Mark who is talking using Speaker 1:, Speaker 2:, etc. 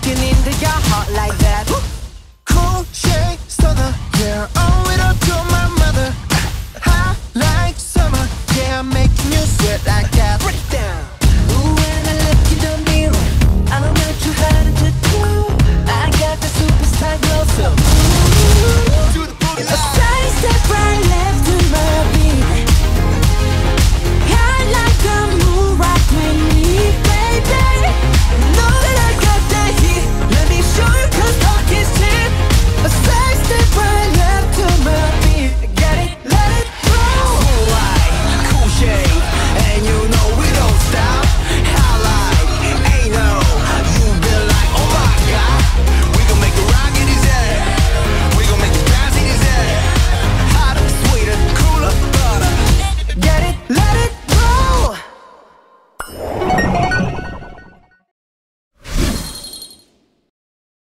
Speaker 1: walking into your heart like